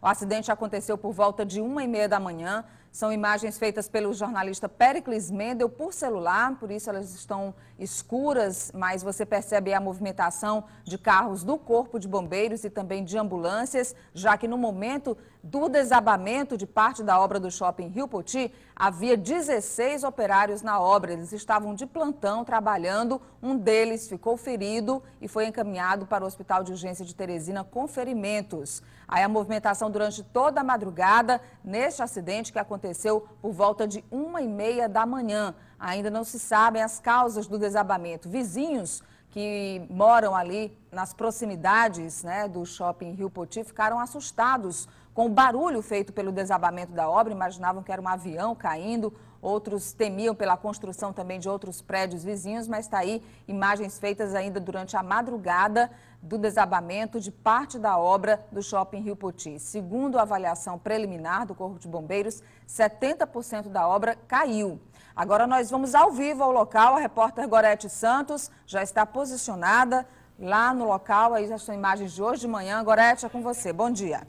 O acidente aconteceu por volta de uma e meia da manhã. São imagens feitas pelo jornalista Pericles Mendel por celular, por isso elas estão escuras, mas você percebe a movimentação de carros do Corpo de Bombeiros e também de ambulâncias, já que no momento do desabamento de parte da obra do shopping Rio Poti, havia 16 operários na obra. Eles estavam de plantão trabalhando, um deles ficou ferido e foi encaminhado para o Hospital de Urgência de Teresina com ferimentos. Aí a movimentação durante toda a madrugada neste acidente que aconteceu por volta de uma e meia da manhã. Ainda não se sabem as causas do desabamento. Vizinhos que moram ali nas proximidades né, do shopping Rio Poti ficaram assustados com o barulho feito pelo desabamento da obra, imaginavam que era um avião caindo, outros temiam pela construção também de outros prédios vizinhos, mas está aí imagens feitas ainda durante a madrugada do desabamento de parte da obra do Shopping Rio Poti. Segundo a avaliação preliminar do Corpo de Bombeiros, 70% da obra caiu. Agora nós vamos ao vivo ao local, a repórter Gorete Santos já está posicionada lá no local, aí já são imagens de hoje de manhã. Gorete, é com você, bom dia.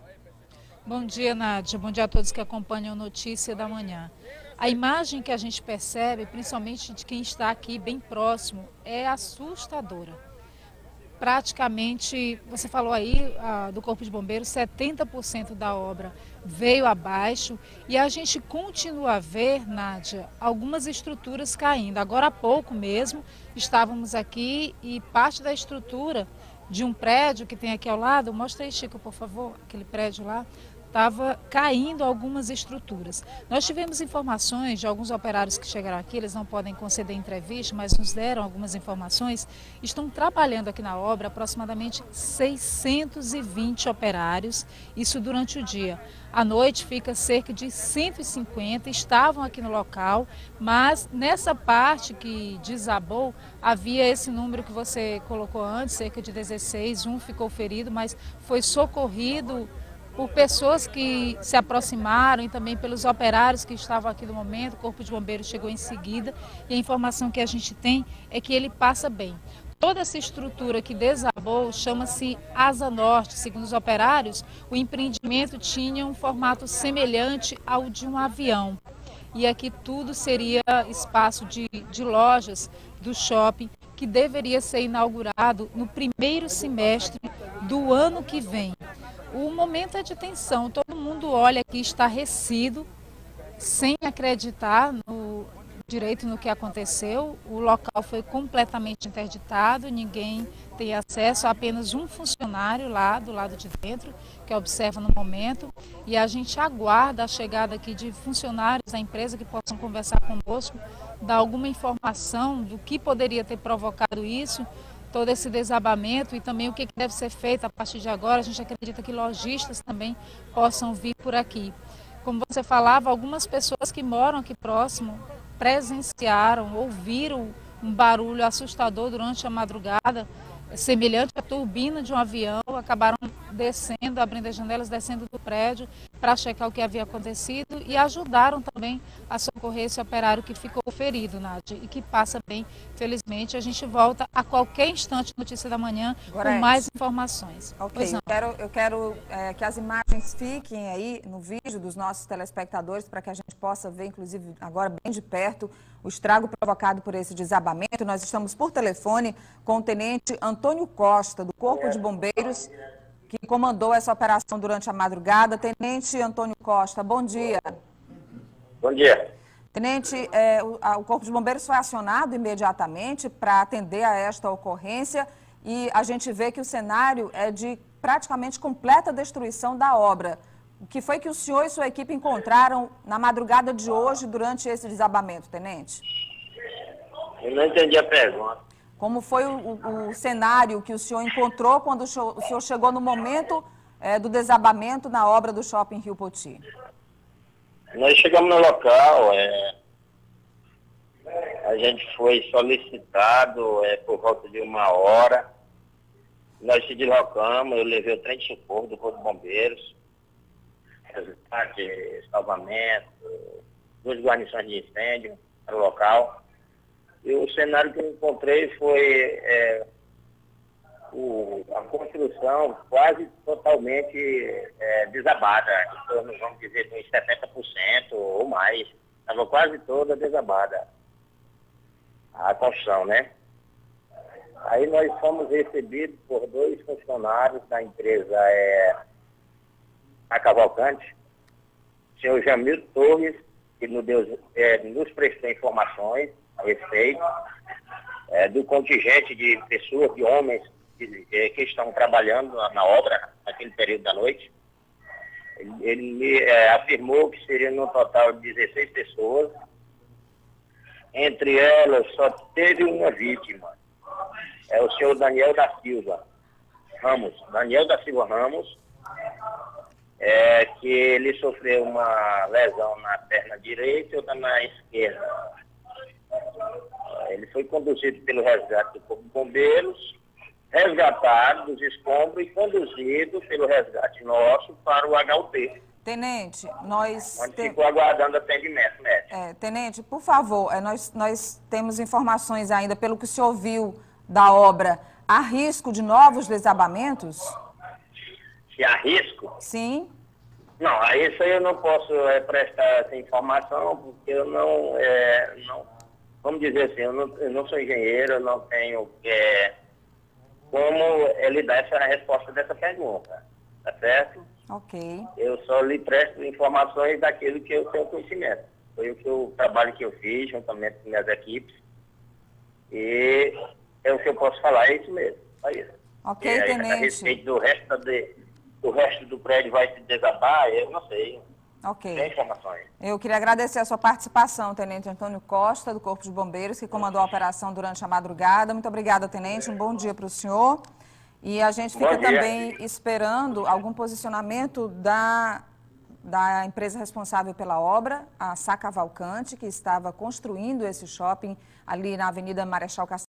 Bom dia, Nádia. Bom dia a todos que acompanham Notícia da Manhã. A imagem que a gente percebe, principalmente de quem está aqui bem próximo, é assustadora. Praticamente, você falou aí ah, do Corpo de Bombeiros, 70% da obra veio abaixo e a gente continua a ver, Nádia, algumas estruturas caindo. Agora há pouco mesmo estávamos aqui e parte da estrutura de um prédio que tem aqui ao lado, mostra aí, Chico, por favor, aquele prédio lá, estava caindo algumas estruturas. Nós tivemos informações de alguns operários que chegaram aqui, eles não podem conceder entrevista, mas nos deram algumas informações. Estão trabalhando aqui na obra aproximadamente 620 operários, isso durante o dia. À noite fica cerca de 150, estavam aqui no local, mas nessa parte que desabou, havia esse número que você colocou antes, cerca de 16, um ficou ferido, mas foi socorrido por pessoas que se aproximaram e também pelos operários que estavam aqui no momento. O Corpo de Bombeiros chegou em seguida e a informação que a gente tem é que ele passa bem. Toda essa estrutura que desabou chama-se Asa Norte. Segundo os operários, o empreendimento tinha um formato semelhante ao de um avião. E aqui tudo seria espaço de, de lojas do shopping que deveria ser inaugurado no primeiro semestre do ano que vem. O momento é de tensão, todo mundo olha aqui estarrecido, sem acreditar no direito no que aconteceu. O local foi completamente interditado, ninguém tem acesso, apenas um funcionário lá do lado de dentro que observa no momento. E a gente aguarda a chegada aqui de funcionários da empresa que possam conversar conosco, dar alguma informação do que poderia ter provocado isso todo esse desabamento e também o que deve ser feito a partir de agora. A gente acredita que lojistas também possam vir por aqui. Como você falava, algumas pessoas que moram aqui próximo presenciaram, ouviram um barulho assustador durante a madrugada semelhante à turbina de um avião, acabaram descendo, abrindo as janelas, descendo do prédio para checar o que havia acontecido e ajudaram também a socorrer esse operário que ficou ferido, Nádia, e que passa bem, felizmente. A gente volta a qualquer instante, notícia da manhã, Agora com mais informações. Ok, eu quero, eu quero é, que as imagens fiquem aí no vídeo dos nossos telespectadores para que a gente possa ver, inclusive agora bem de perto, o estrago provocado por esse desabamento. Nós estamos por telefone com o tenente Antônio Costa, do Corpo de Bombeiros, que comandou essa operação durante a madrugada. Tenente Antônio Costa, bom dia. Bom dia. Tenente, é, o, a, o Corpo de Bombeiros foi acionado imediatamente para atender a esta ocorrência e a gente vê que o cenário é de praticamente completa destruição da obra. O que foi que o senhor e sua equipe encontraram na madrugada de hoje durante esse desabamento, tenente? Eu não entendi a pergunta. Como foi o, o, o cenário que o senhor encontrou quando o senhor, o senhor chegou no momento é, do desabamento na obra do Shopping Rio Poti? Nós chegamos no local, é, a gente foi solicitado é, por volta de uma hora. Nós se deslocamos, eu levei o trem de socorro do Corpo de Bombeiros resgate, salvamento, duas guarnições de incêndio no local. E o cenário que eu encontrei foi é, o, a construção quase totalmente é, desabada, então, vamos dizer, uns 70% ou mais. Estava quase toda desabada a construção, né? Aí nós fomos recebidos por dois funcionários da empresa é, a Cavalcante, o senhor Jamil Torres, que nos, deu, é, nos prestou informações a respeito é, do contingente de pessoas, de homens que, é, que estão trabalhando na, na, obra naquele período da noite. Ele, ele me é, afirmou que seria no total de 16 pessoas. Entre elas, só teve uma vítima é o senhor Daniel da Silva Ramos. Daniel da Silva Ramos, é, que ele sofreu uma lesão na perna direita e outra na esquerda. Ele foi conduzido pelo resgate do Corpo de Bombeiros, resgatado dos escombros e conduzido pelo resgate nosso para o HUT. Tenente, nós... Onde te... ficou aguardando atendimento médico. É, tenente, por favor, é, nós, nós temos informações ainda, pelo que o senhor viu da obra, há risco de novos desabamentos? Se há risco? Sim. Não, a isso aí eu não posso é, prestar essa informação, porque eu não, é, não vamos dizer assim, eu não, eu não sou engenheiro, eu não tenho é, como ele dar essa resposta dessa pergunta, tá certo? Ok. Eu só lhe presto informações daquilo que eu tenho conhecimento. Foi o, que o trabalho que eu fiz, juntamente com minhas equipes. E é o que eu posso falar, é isso mesmo. É isso. Ok, e tenente. A respeito do resto, de, do resto do prédio vai se desabar, eu não sei. Ok. Tem informações. Eu queria agradecer a sua participação, Tenente Antônio Costa, do Corpo de Bombeiros, que comandou a operação durante a madrugada. Muito obrigada, Tenente. Um bom dia para o senhor. E a gente fica também esperando algum posicionamento da, da empresa responsável pela obra, a Sacavalcante, que estava construindo esse shopping ali na Avenida Marechal Castelo.